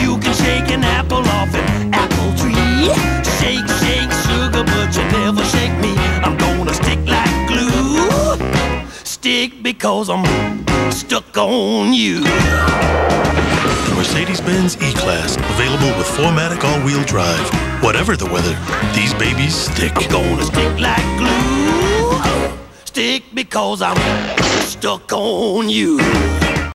You can shake an apple off an apple tree. Shake, shake, sugar, but you never shake me. I'm gonna stick like glue. Stick because I'm stuck on you. The Mercedes-Benz E-Class, available with 4MATIC all-wheel drive. Whatever the weather, these babies stick. I'm gonna stick like glue. Stick because I'm stuck on you.